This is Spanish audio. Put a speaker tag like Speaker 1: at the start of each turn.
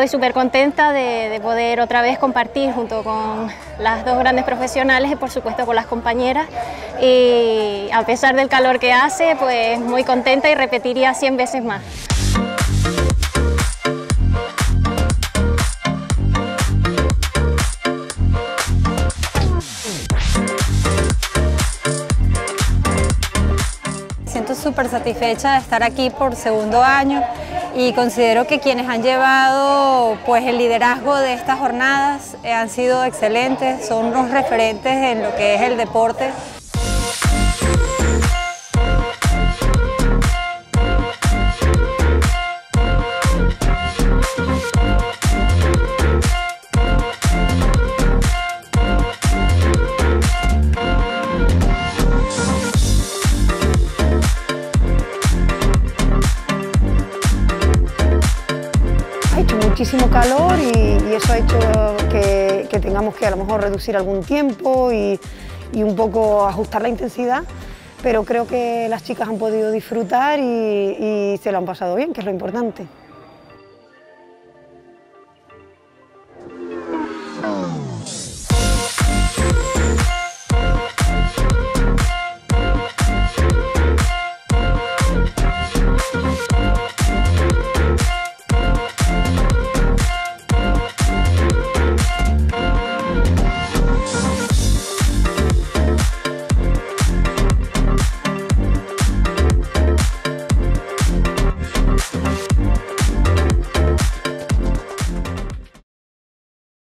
Speaker 1: estoy súper contenta de, poder otra vez compartir junto con las dos grandes profesionales y por supuesto con las compañeras y a pesar del calor que hace, pues muy contenta y repetiría 100 veces más.
Speaker 2: Siento súper satisfecha de estar aquí por segundo año y considero que quienes han llevado pues, el liderazgo de estas jornadas eh, han sido excelentes, son unos referentes en lo que es el deporte.
Speaker 3: Muchísimo calor y, eso ha hecho que, tengamos que a lo mejor reducir algún tiempo y, un poco ajustar la intensidad, pero creo que las chicas han podido disfrutar y se lo han pasado bien, que es lo importante.